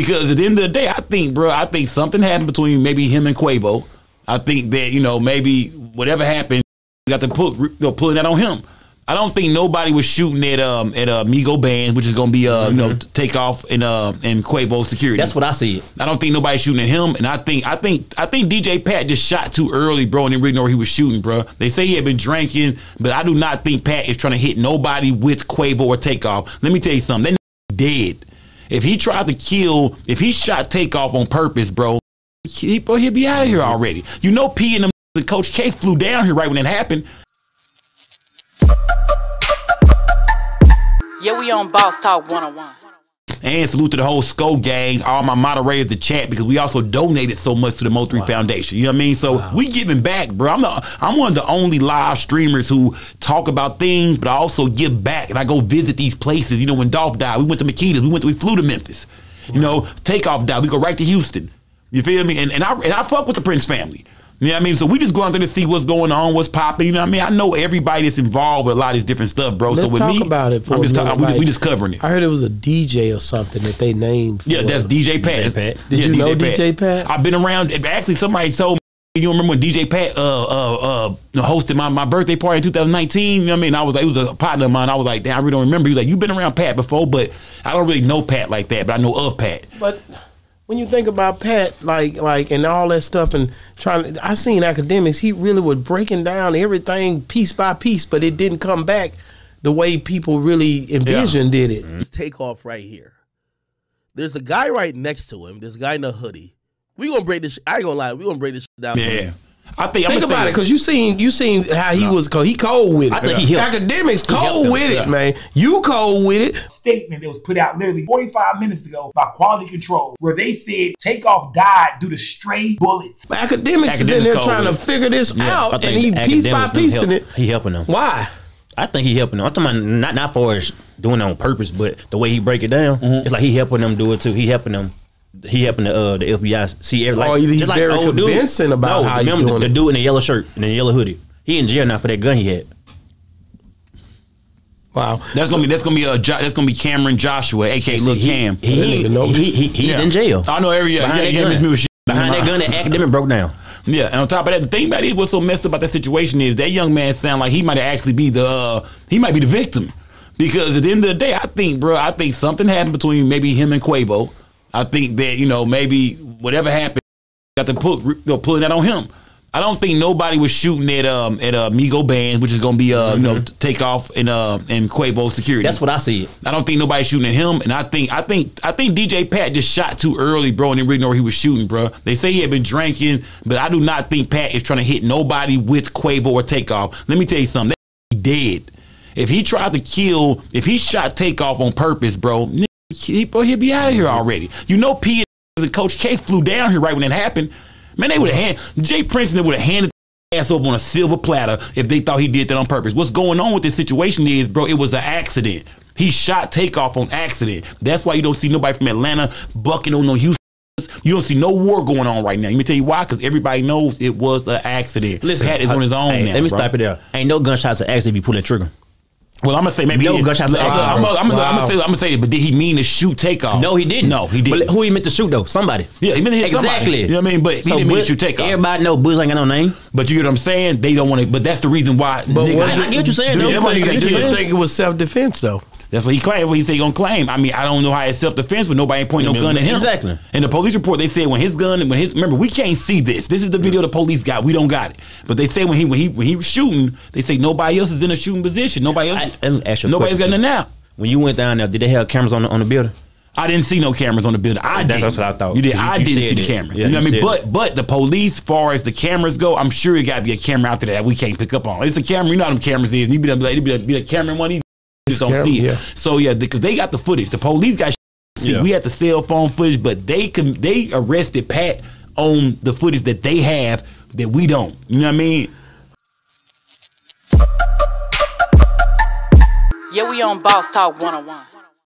Because at the end of the day, I think, bro, I think something happened between maybe him and Quavo. I think that you know maybe whatever happened, got to put you know, pulling that on him. I don't think nobody was shooting at um at uh, Migo Band, which is gonna be uh you know take off in uh in Quavo security. That's what I see. I don't think nobody's shooting at him, and I think I think I think DJ Pat just shot too early, bro, and didn't really know where he was shooting, bro. They say he had been drinking, but I do not think Pat is trying to hit nobody with Quavo or Takeoff. Let me tell you something, that dead. If he tried to kill, if he shot Takeoff on purpose, bro, he, bro, he'll be out of here already. You know, P and them, the Coach K flew down here right when it happened. Yeah, we on Boss Talk 101. And salute to the whole Skull gang, all my moderators, the chat, because we also donated so much to the Mo3 Foundation. You know what I mean? So we giving back, bro. I'm the I'm one of the only live streamers who talk about things, but I also give back. And I go visit these places. You know, when Dolph died, we went to Makeda's, we went to we flew to Memphis. You know, takeoff died, we go right to Houston. You feel me? And and I and I fuck with the Prince family. You know what I mean? So we just go out there to see what's going on, what's popping. You know what I mean? I know everybody that's involved with a lot of this different stuff, bro. Let's so with talk me, about it for I'm just minute, talking. we, like- we just covering it. I heard it was a DJ or something that they named. Yeah, that's DJ Pat. DJ Pat. Did you know DJ Pat? I've been around. Actually, somebody told me. You remember when DJ Pat uh, uh, uh, hosted my, my birthday party in 2019? You know what I mean? I was like, it was a partner of mine. I was like, damn, I really don't remember. He was like, you've been around Pat before, but I don't really know Pat like that, but I know of Pat. But when you think about Pat, like like and all that stuff, and trying, I seen academics. He really was breaking down everything piece by piece, but it didn't come back the way people really envisioned did it. Let's take off right here. There's a guy right next to him. This guy in a hoodie. We gonna break this. I ain't gonna lie. We gonna break this shit down. Yeah. I think, I'm Think about it, cause you seen you seen how he was. Cold. He cold with it. I think he helped. Academics cold him, with yeah. it, man. You cold with it. statement that was put out literally 45 minutes ago by Quality Control, where they said Takeoff died due to stray bullets. But academics, is in there trying to it. figure this I out, think and he piece by piece help- in it. He helping them. Why? I think he helping them. I'm talking about not not for us doing it on purpose, but the way he break it down, Mm-hmm. it's like he helping them do it too. He helping them. He helping the uh, the FBI see every like Oh, he's just like very the old dude. convincing about no, how he's remember doing the, it. the dude in the yellow shirt and the yellow hoodie. He in jail now for that gun he had. Wow. That's gonna be that's gonna be uh, jo- that's gonna be Cameron Joshua, aka Lil he, Cam. He, That he, nigga know. he, he, he's Yeah. in jail. I know every yeah, Behind yeah, that yeah, gun. Shit. Behind that gun, that academic broke down. Yeah, and on top of that, the thing about it, what's so messed up about that situation is that young man sound like he might actually be the uh, he might be the victim because at the end of the day, I think, bro, I think something happened between maybe him and Quavo. I think that you know maybe whatever happened, got to put you know, pulling that on him. I don't think nobody was shooting at um at uh, Migo Band, which is gonna be uh you know take off in uh in Quavo security. That's what I see. I don't think nobody's shooting at him, and I think I think I think DJ Pat just shot too early, bro, and didn't really know where he was shooting, bro. They say he had been drinking, but I do not think Pat is trying to hit nobody with Quavo or Takeoff. Let me tell you something, that dead. If he tried to kill, if he shot Takeoff on purpose, bro, nigga, he, bro, he'll be out of here already. You know, P and Coach K flew down here right when it happened. Man, they would have hand Jay Princeton would have handed the ass over on a silver platter if they thought he did that on purpose. What's going on with this situation is, bro, it was an accident. He shot takeoff on accident. That's why you don't see nobody from Atlanta bucking on no Houston. You don't see no war going on right now. Let me tell you why, because everybody knows it was an accident. Listen, Pat is on his own hey, now. Let me bro. stop it there. Ain't no gunshots to actually be pulling the trigger. Well, I'm gonna say maybe No he, gunshots I'm, to gonna- I'm, accident. I'm, gonna- I'm gonna say, I'm gonna say it, but did he mean to shoot takeoff? No, he didn't. No, he didn't. But who he meant to shoot though? Somebody. Yeah, he meant to hit somebody. exactly. You know what I mean? But he didn't mean to Bush- shoot takeoff. Everybody know Bush ain't got no name. But you get what I'm saying? They don't want to. But that's the reason why. But niggas- I- I get what you're saying, Do though. you- everybody get got what You you're different- didn't think it was self defense though. That's what he claimed. What he said he gonna claim. I mean, I don't know how it's self defense, but nobody ain't pointing no gun at him. Exactly. In the police report, they said when his gun and when his remember we can't see this. This is the video the police got. We don't got it. But they say when he when he when he was shooting, they say nobody else is in a shooting position. Nobody else. I- let me ask you a nobody's got question, nothing now. When you went down there, did they have cameras on the, on the building? I didn't see no cameras on the building. I That's- did. that's what I thought. You did. You- I you didn't see the it. cameras. Yeah, you know what I mean? But but the police, far as the cameras go, I'm sure it got to be a camera out there that we can't pick up on. It's a camera. You know how them cameras is. You be the, be the, be the camera one. You just don't see it. yeah. So yeah, because they got the footage. The police got. See, Yeah. we had the cell phone footage, but they can they arrested Pat on the footage that they have that we don't. You know what I mean? Yeah, we on Boss Talk 101.